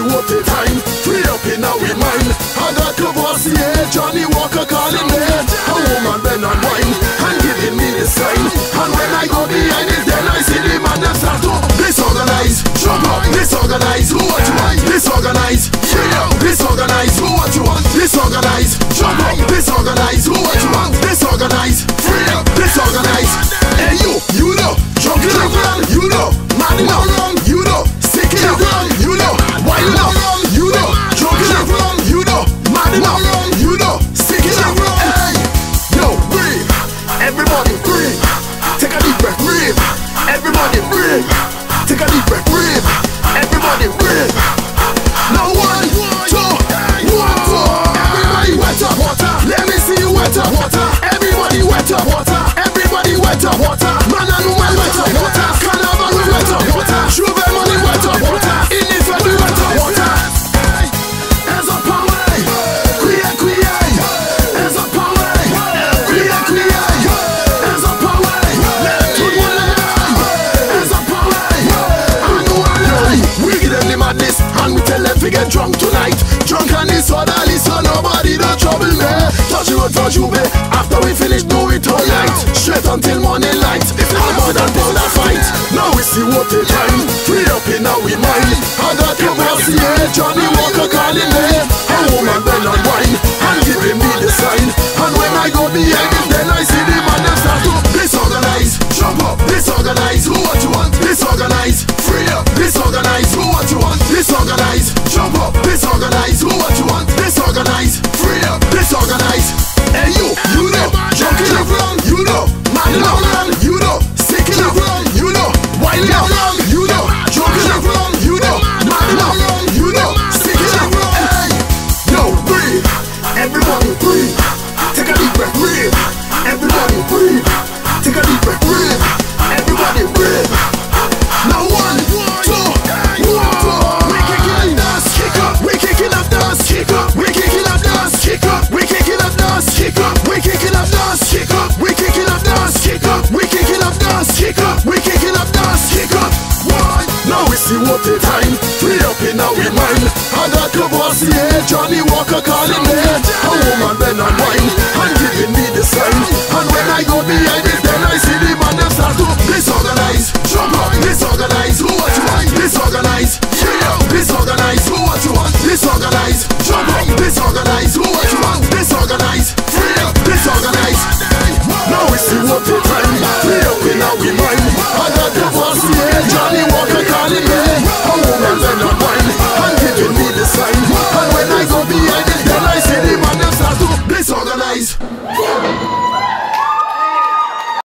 the water time. Free up in our mind. I got your boss here, Johnnie Walker calling me. A woman been and wine and giving me the sign. And when I go behind it then I see the man that start to Disorganize, jump up, disorganize, who what you want? Disorganize, free up, disorganize, who what you want? Disorganize, jump up, disorganize, who what you want? Take a deep breath. Everybody breathe. Them to get drunk tonight. Drunk and disorderly, so nobody don't trouble me. Touch the road for Jube. After we finish, do it all night. Straight until morning light. All more than all that fight. Now we see what the time. Free up in our mind. I got your boss here. Johnnie Walker calling me. A woman bend and wine and giving me the sign. And when I go behind him, then I see the man them start to disorganize. Jump up, disorganize. Who what you want? Disorganize. Free up, disorganize. Who what you I now. Time. Free up in our mind. I got the boss here, Johnnie Walker calling me. A woman then and wine and giving me the sign. And when I go behind it, then I see the man them start to disorganize. Jump up, disorganize. Who what you want? Disorganize.